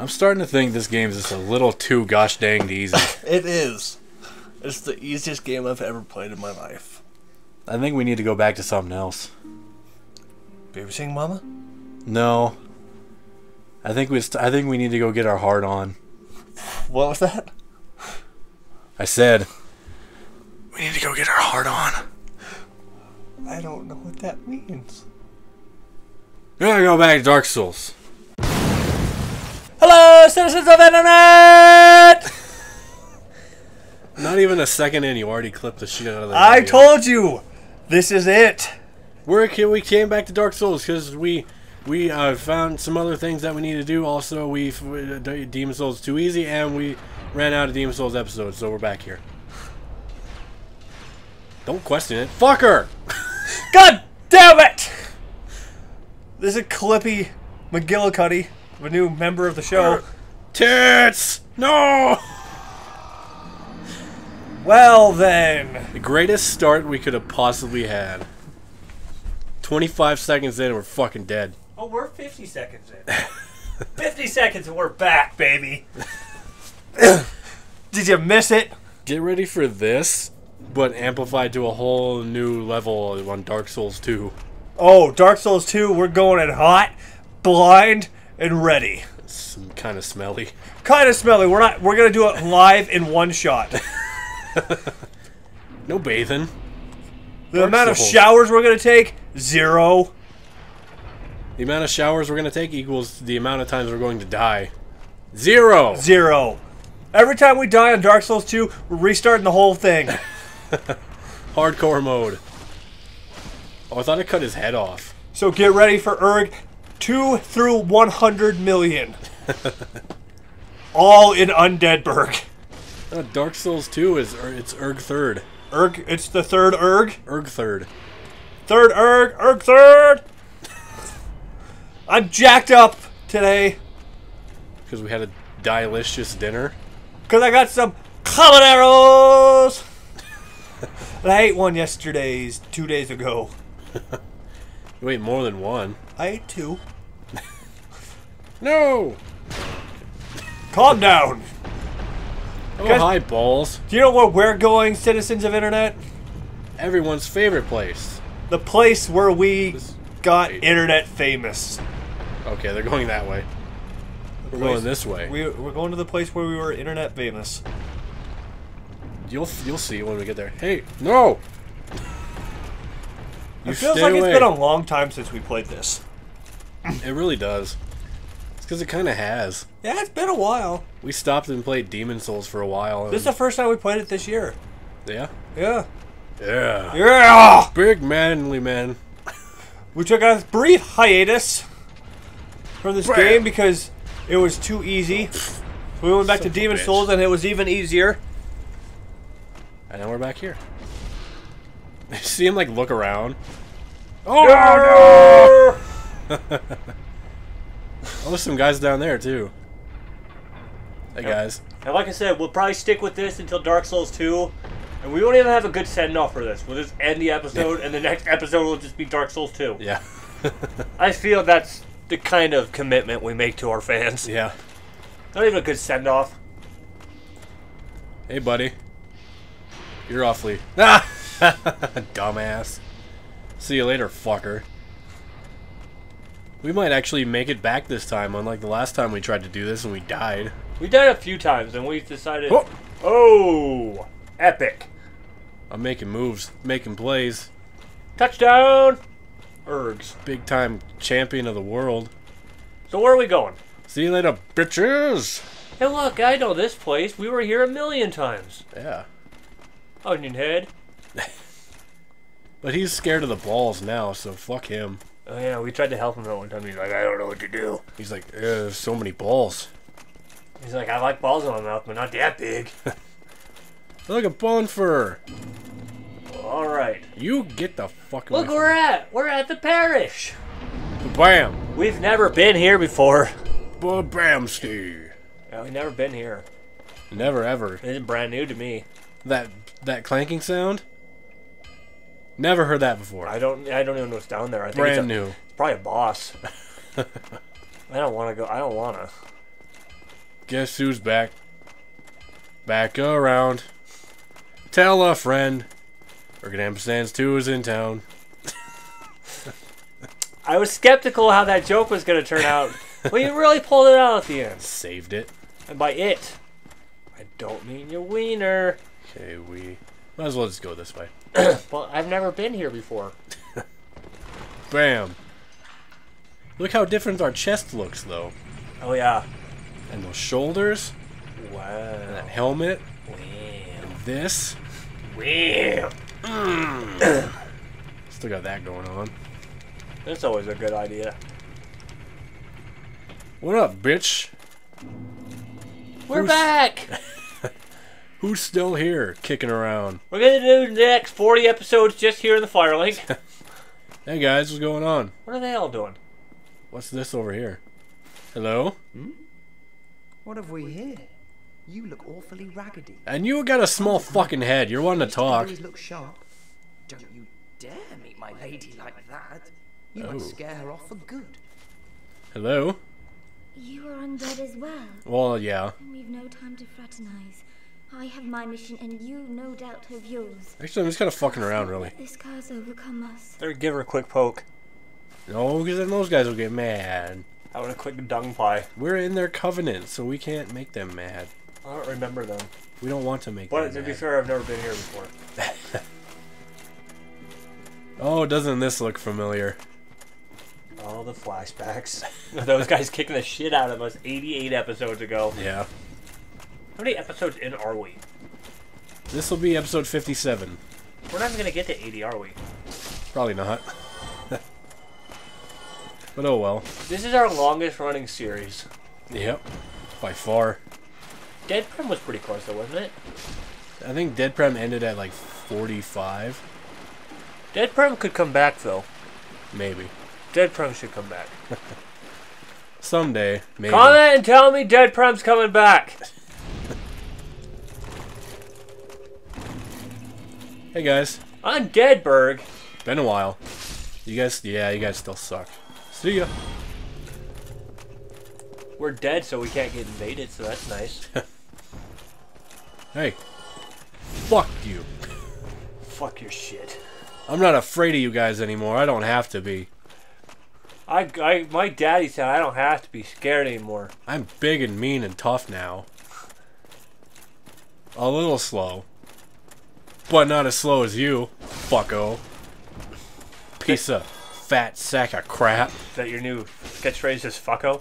I'm starting to think this game is just a little too gosh dang easy. It is. It's the easiest game I've ever played in my life. I think we need to go back to something else. Baby Sing Mama? No. I think we. St- I think we need to go get our heart on. What was that? I said. We need to go get our heart on. I don't know what that means. We gotta go back to Dark Souls. Hello, citizens of internet! Not even a second in, you already clipped the shit out of the. I video. told you, this is it. We're we came back to Dark Souls because we we uh, found some other things that we need to do. Also, we uh, Demon Souls too easy, and we ran out of Demon Souls episodes, so we're back here. Don't question it, fucker. God damn it! This is a Clippy McGillicuddy, a new member of the show. Tits! No! Well then, The greatest start we could have possibly had. 25 seconds in, and we're fucking dead. oh, we're 50 seconds in. 50 seconds and we're back, baby. Did you miss it? Get ready for this, but amplified to a whole new level on Dark Souls 2. Oh, Dark Souls 2, we're going in hot, blind, and ready. It's kind of smelly. Kind of smelly. We're not. We're gonna do it live in one shot. No bathing. The Dark amount of Souls. showers we're gonna take zero. The amount of showers we're going to take equals the amount of times we're going to die. Zero! Zero. Every time we die on Dark Souls 2, we're restarting the whole thing. Hardcore mode. Oh, I thought I cut his head off. So get ready for Erg 2 through 100 million. All in Undeadburg. Uh, Dark Souls 2 is er, it's Erg third. Erg, it's the third Erg. Erg third. Third Erg, Erg third. I'm jacked up today Because we had a delicious dinner. because I got some habaneros. and I ate one yesterday's, two days ago. You ate more than one. I ate two. No! Calm down. Oh, Guys- hi, balls. Do you know where we're going, citizens of internet? Everyone's favorite place. The place where we This- got wait. internet famous. Okay, they're going that way. We're Place- going this way. We, we're going to the place where we were internet famous. You'll you'll see when we get there. Hey, no! You It feels like away. it's been a long time since we played this. It really does. It's because it kind of has. Yeah, it's been a while. We stopped and played Demon Souls for a while. This is the first time we played it this year. yeah. Yeah. Yeah. Yeah! Big manly man. We took a brief hiatus from this Bam. game because it was too easy. We went back Son to Demon bitch. Souls and it was even easier. And now we're back here. See him like look around. Oh no! oh, there's some guys down there too. Hey guys. And like I said, we'll probably stick with this until Dark Souls 2. And we won't even have a good send off for this. We'll just end the episode, and the next episode will just be Dark Souls 2. Yeah. I feel that's the kind of commitment we make to our fans. yeah. Not even a good send off. Hey buddy. You're awfully. Ah! Dumbass. See you later, fucker. We might actually make it back this time, unlike the last time we tried to do this and we died. We did it a few times, and we decided. Oh. Oh! Epic. I'm making moves, making plays. Touchdown! Ergs. Big time champion of the world. So where are we going? See you later, bitches! Hey, look, I know this place. We were here a million times. Yeah. Onion head. But he's scared of the balls now, so fuck him. Oh yeah, we tried to help him that one time. He's like, I don't know what to do. He's like, "Eh, there's so many balls. He's like, I like balls in my mouth, but not that big. Look at Bone Fur! All right. You get the fuck Look where we're at. We're at the parish. Bam! We've never been here before. Bamski! Yeah, we've never been here. Never ever. Is brand new to me. That that clanking sound? Never heard that before. I don't. I don't even know what's down there. I think Brand it's a, new. it's probably a boss. I don't want to go. I don't want to. Guess who's back? Back around. Tell a friend. Organ Ampersands 2 is in town. I was skeptical how that joke was going to turn out, but you really pulled it out at the end. Saved it. And by it, I don't mean your wiener. Okay, we might as well just go this way. Well, I've never been here before. Bam. Look how different our chest looks, though. Oh yeah. And those shoulders, Wow. that helmet, and this. Wow. Still got that going on. That's always a good idea. What up, bitch? We're Who's- back. Who's still here, kicking around? We're gonna do the next 40 episodes just here in the Firelink. Hey guys, what's going on? what are they all doing? What's this over here? Hello? Hmm? What have we here? You look awfully raggedy. And you got a small fucking head. You're wanting to talk. Always look sharp. Don't you dare meet my lady like that. You Oh. might scare her off for good. Hello? You are undead as well. Well, yeah. And we've no time to fraternize. I have my mission, and you no doubt have yours. Actually, I'm just kind of fucking around, really. Let this curse overcome us. Better give her a quick poke. No, because then those guys will get mad. I want a quick dung pie. We're in their covenant, so we can't make them mad. I don't remember them. We don't want to make But them to be mad. fair, I've never been here before. Oh, doesn't this look familiar? All the flashbacks. Those guys kicking the shit out of us 88 episodes ago. Yeah. How many episodes in are we? This will be episode 57. We're not even gonna get to 80, are we? Probably not. but oh well. This is our longest running series. Yep. By far. Dead Prem was pretty close though, wasn't it? I think Dead Prem ended at like 45. Dead Prem could come back though. Maybe. Dead Prem should come back. Someday. Maybe. Comment and tell me Dead Prem's coming back. Hey guys. I'm Deadberg. Been a while. You guys, yeah, you guys still suck. See ya. We're dead, so we can't get invaded, so that's nice. Hey. Fuck you. Fuck your shit. I'm not afraid of you guys anymore. I don't have to be. I, I, my daddy said I don't have to be scared anymore. I'm big and mean and tough now. A little slow. But not as slow as you, fucko. Piece of fat sack of crap. Is that your new catchphrase? Is fucko?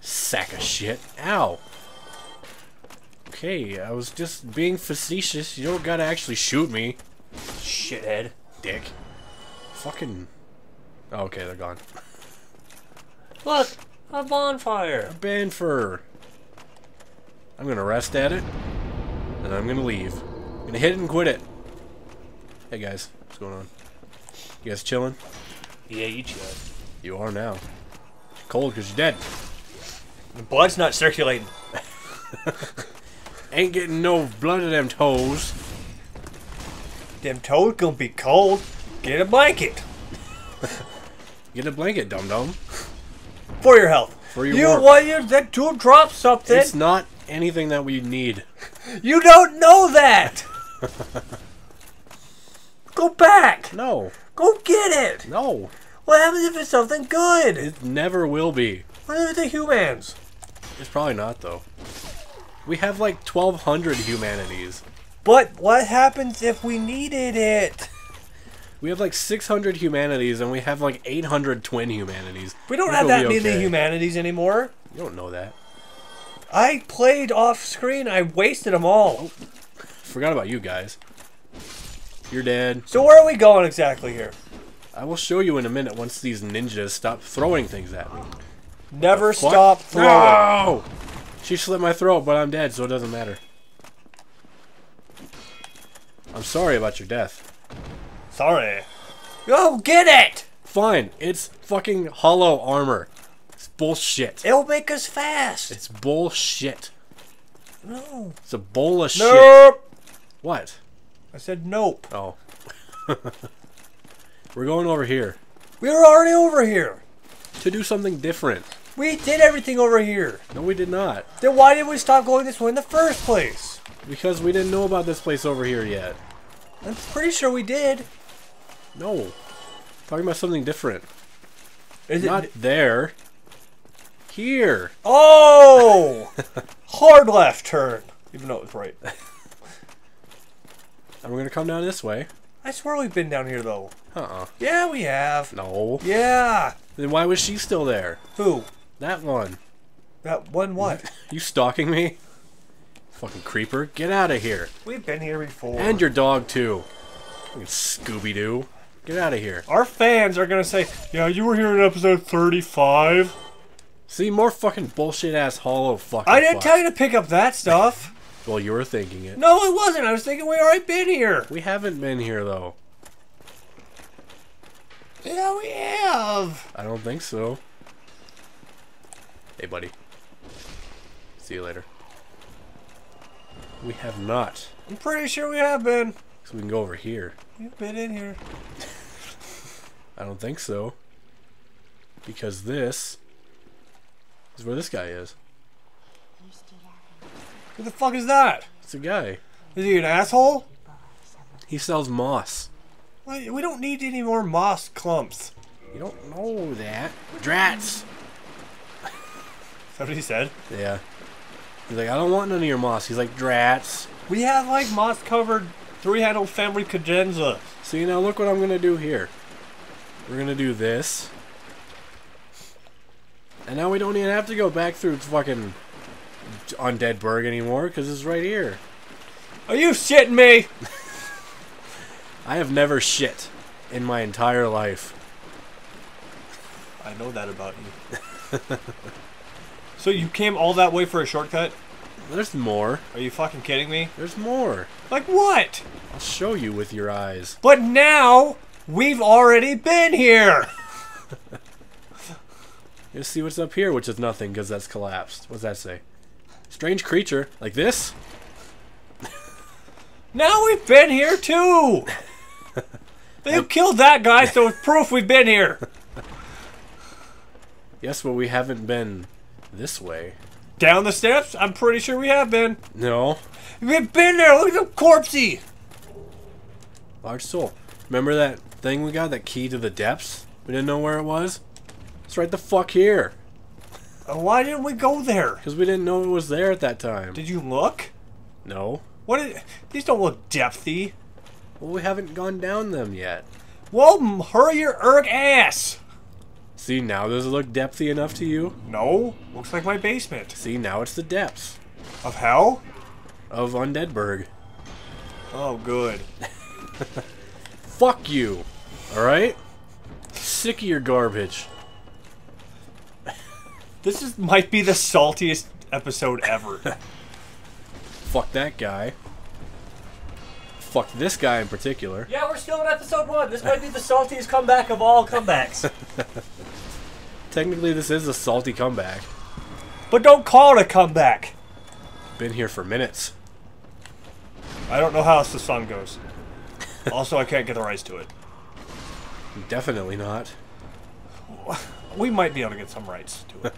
Sack of shit. Ow. Okay, I was just being facetious. You don't gotta actually shoot me, Shithead. dick. Fucking. Oh, okay, they're gone. Look, a bonfire. Ban for. I'm gonna rest at it, and I'm gonna leave. I'm gonna hit it and quit it. Hey guys, what's going on? You guys chilling? Yeah, you chill. You are now. Cold because you're dead. The blood's not circulating. Ain't getting no blood of them toes. Them toes gonna be cold. Get a blanket Get a blanket, dum dum. for your health. For your you warmth. want you that to drop something? It's not anything that we need. You don't know that. Go back. No, Go get it. no. What happens if it's something good? It never will be. What if it's the humans? It's probably not though. We have like 1,200 humanities. But what happens if we needed it? We have like 600 humanities, and we have like 800 twin humanities. We don't have that many okay. humanities anymore. You don't know that. I played off screen. I wasted them all. Forgot about you guys. You're dead. So where are we going exactly here? I will show you in a minute once these ninjas stop throwing things at me. Never stop throwing. No! She slit my throat, but I'm dead, so it doesn't matter. I'm sorry about your death. Sorry. Go get it. Fine, it's fucking hollow armor. It's bullshit. It'll make us fast. It's bullshit. No. It's a bowl of shit. Nope. What? I said nope. Oh. We're going over here We were already over here. to do something different. We did everything over here. No, we did not. Then why did we stop going this way in the first place? Because we didn't know about this place over here yet. I'm pretty sure we did. No. Talking about something different. Is it? Not there. Here. Oh! Hard left turn. Even though it was right. And we're gonna come down this way. I swear we've been down here though. Uh-uh. Yeah, we have. No. Yeah. Then why was she still there? Who? That one. That one what? You stalking me? Fucking creeper. Get out of here. We've been here before. And your dog, too. Fucking Scooby-Doo. Get out of here. Our fans are gonna say, "Yeah, you were here in episode 35." See, more fucking bullshit-ass hollow fucking I didn't fuck. tell you to pick up that stuff. Well, you were thinking it. No, it wasn't. I was thinking we already been here. We haven't been here, though. Yeah, we have. I don't think so. Hey, buddy. See you later. We have not. I'm pretty sure we have been. So we can go over here. We've been in here. I don't think so. Because this is where this guy is. Who the fuck is that? It's a guy. Is he an asshole? He sells moss. We don't need any more moss clumps. You don't know that. Drats! Is that what he said? Yeah. He's like, I don't want none of your moss. He's like, drats. We have like moss covered three handled family cadenza. See, now look what I'm gonna do here. We're gonna do this. And now we don't even have to go back through fucking Undead Burg anymore, because it's right here. Are you shitting me? I have never shit in my entire life. I know that about you. so you came all that way for a shortcut? There's more. Are you fucking kidding me? There's more. Like what? I'll show you with your eyes. But now we've already been here. Let's see what's up here, which is nothing because that's collapsed. What's that say? Strange creature. Like this? Now we've been here too. They killed that guy, so it's proof we've been here. Yes, but we haven't been this way. Down the steps? I'm pretty sure we have been. No. We've been there. Look at the corpsey. Large soul. Remember that thing we got? That key to the depths? We didn't know where it was? It's right the fuck here. Uh, Why didn't we go there? Because we didn't know it was there at that time. Did you look? No. What? Is, these don't look depthy. Well, we haven't gone down them yet. Well, hurry your erg ass. See, now does it look depthy enough to you? No, looks like my basement. See, now it's the depths Of hell? of Undeadburg. Oh, good. Fuck you. Alright? Sick of your garbage. This is might be the saltiest episode ever. Fuck that guy. Fuck this guy in particular. Yeah, we're still in episode one. This might be the saltiest comeback of all comebacks. Technically, this is a salty comeback. but don't call it a comeback. Been here for minutes. I don't know how else the song goes. Also, I can't get the rights to it. Definitely not. We might be able to get some rights to it.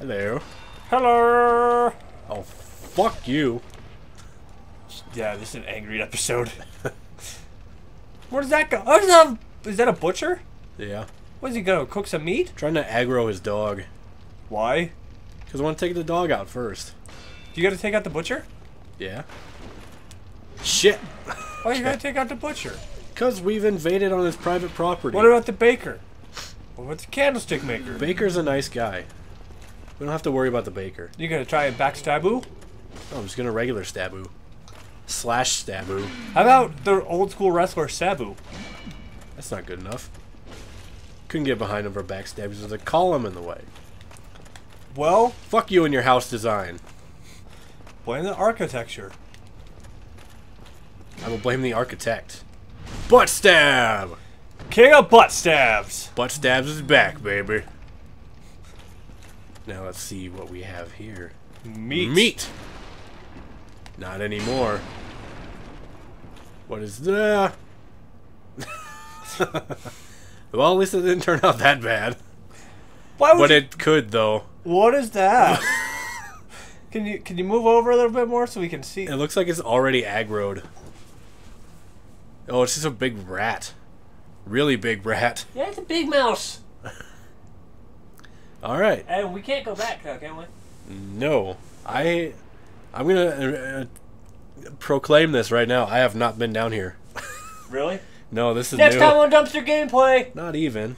Hello. Hello. Oh, fuck you. Yeah, this is an angry episode. Where does that go? Oh, is that a, is that a butcher? Yeah. What's he gonna cook some meat? Trying to aggro his dog. Why? Because I want to take the dog out first. You gotta take out the butcher? Yeah. Shit. Why you gotta take out the butcher? Because we've invaded on his private property. What about the baker? What about the candlestick maker? Baker's a nice guy. We don't have to worry about the baker. You gonna try and backstab who? Oh, I'm just gonna regular Stabu. Slash Stabu. How about the old school wrestler Sabu? That's not good enough. Couldn't get behind him for backstab because there's a column in the way. Well, Fuck you and your house design. blame the architecture. I will blame the architect. Butt stab! King of butt stabs. Butt stabs is back, baby. Now let's see what we have here. Meat. Meat! Not anymore. What is that? well, at least it didn't turn out that bad. Why would But you, it could though. What is that? can you can you move over a little bit more so we can see? It looks like it's already aggroed. Oh, it's just a big rat. Really big rat. Yeah, it's a big mouse. All right. And we can't go back now, can we? No, I, I'm gonna uh, proclaim this right now. I have not been down here. Really? No, this is Next new. time on Dumpster Gameplay. Not even.